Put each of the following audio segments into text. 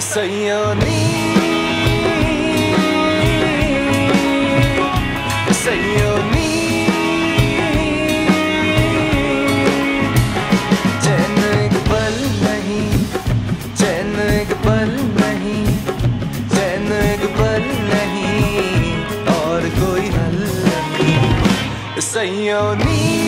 Sayonara saying your name.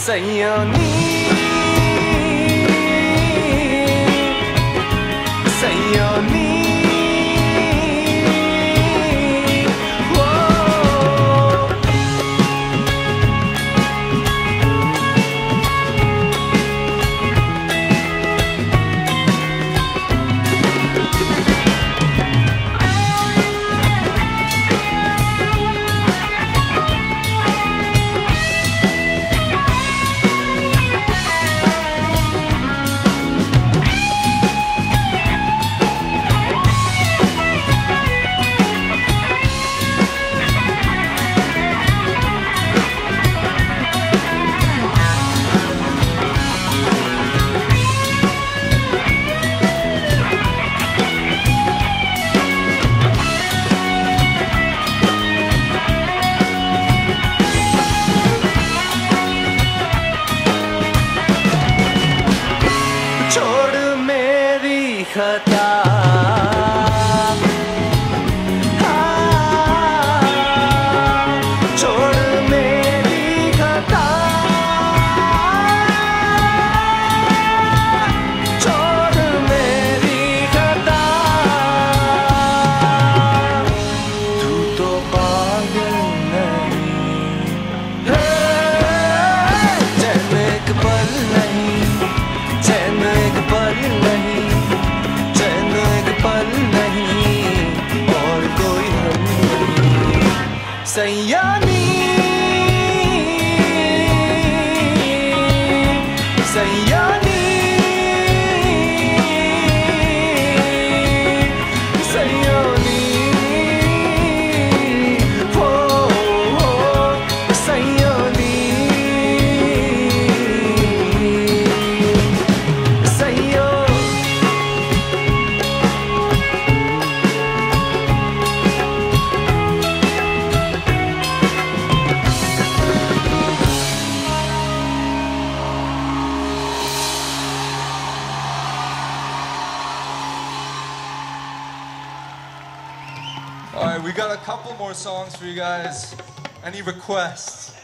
Sayonee Sayonee 三亚。Right, we got a couple more songs for you guys. Any requests?